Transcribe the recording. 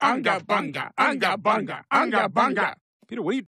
Anga bunga, anga bunga, anga bunga. Peter, what are you